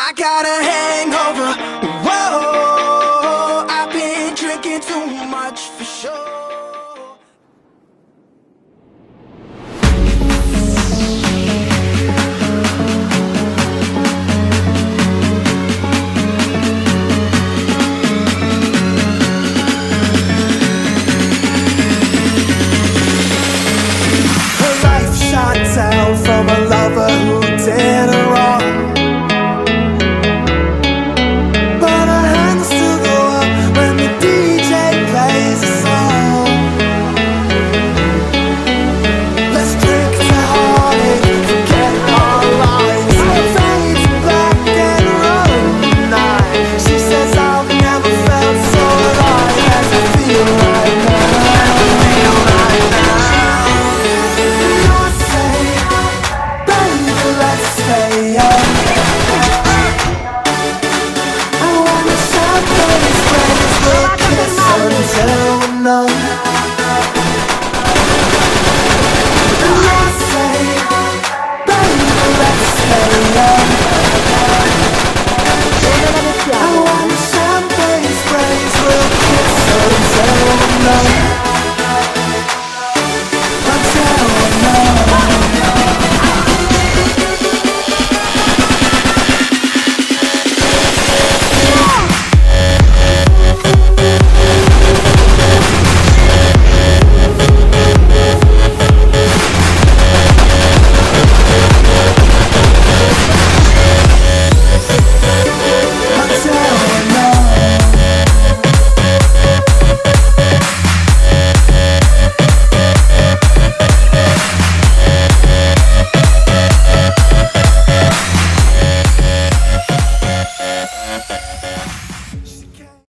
I got a hangover.